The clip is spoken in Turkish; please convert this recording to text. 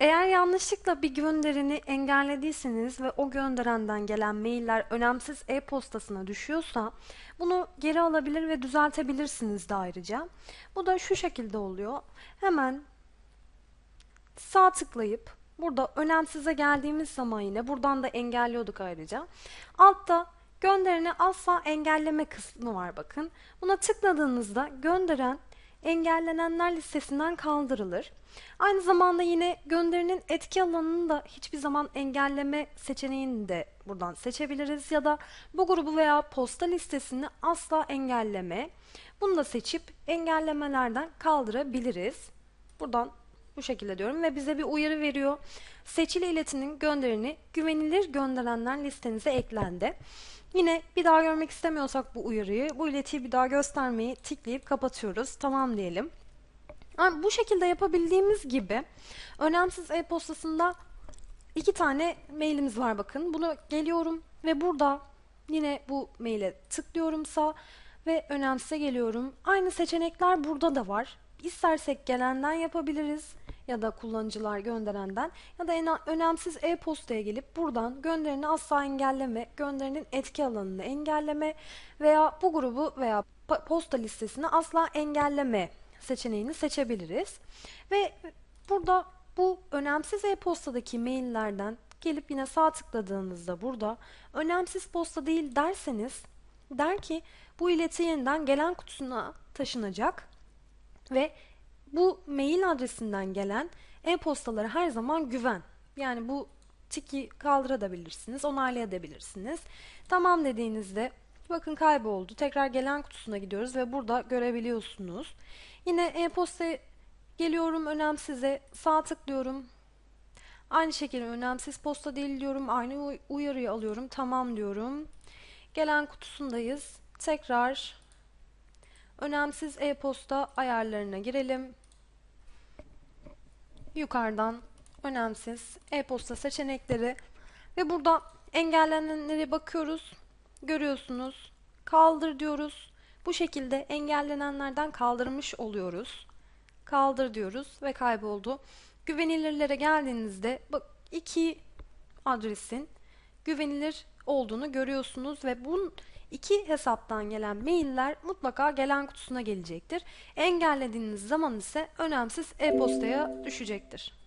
Eğer yanlışlıkla bir gönderini engellediyseniz ve o gönderenden gelen mailler önemsiz e-postasına düşüyorsa bunu geri alabilir ve düzeltebilirsiniz de ayrıca. Bu da şu şekilde oluyor. Hemen sağ tıklayıp burada önemsize geldiğimiz zaman yine buradan da engelliyorduk ayrıca. Altta gönderini asla engelleme kısmı var bakın. Buna tıkladığınızda gönderen engellenenler listesinden kaldırılır. Aynı zamanda yine gönderinin etki alanını da hiçbir zaman engelleme seçeneğini de buradan seçebiliriz ya da bu grubu veya posta listesini asla engelleme. Bunu da seçip engellemelerden kaldırabiliriz. Buradan bu şekilde diyorum ve bize bir uyarı veriyor. Seçili iletinin gönderini güvenilir gönderenler listenize eklendi. Yine bir daha görmek istemiyorsak bu uyarıyı, bu iletiyi bir daha göstermeyi tıklayıp kapatıyoruz. Tamam diyelim. Yani bu şekilde yapabildiğimiz gibi önemsiz e-postasında iki tane mailimiz var bakın. Bunu geliyorum ve burada yine bu maile tıklıyorum sağ ve önemsize geliyorum. Aynı seçenekler burada da var. İstersek gelenden yapabiliriz ya da kullanıcılar gönderenden ya da önemsiz e-postaya gelip buradan gönderini asla engelleme, gönderinin etki alanını engelleme veya bu grubu veya posta listesini asla engelleme seçeneğini seçebiliriz. Ve burada bu önemsiz e-postadaki maillerden gelip yine sağ tıkladığınızda burada önemsiz posta değil derseniz der ki bu ileti yeniden gelen kutusuna taşınacak ve bu mail adresinden gelen e-postaları her zaman güven. Yani bu tiki kaldırabilirsiniz, onaylayabilirsiniz. Tamam dediğinizde bakın kayboldu. Tekrar gelen kutusuna gidiyoruz ve burada görebiliyorsunuz. Yine e-posta geliyorum önemsize sağ tıklıyorum. Aynı şekilde önemsiz posta değil diyorum. Aynı uyarıyı alıyorum. Tamam diyorum. Gelen kutusundayız. Tekrar önemsiz e-posta ayarlarına girelim. Yukarıdan önemsiz e-posta seçenekleri ve burada engellenenlere bakıyoruz. Görüyorsunuz. Kaldır diyoruz. Bu şekilde engellenenlerden kaldırmış oluyoruz. Kaldır diyoruz ve kayboldu. Güvenilirlere geldiğinizde bak iki adresin güvenilir olduğunu görüyorsunuz ve bunun iki hesaptan gelen mailler mutlaka gelen kutusuna gelecektir. Engellediğiniz zaman ise önemsiz e-postaya düşecektir.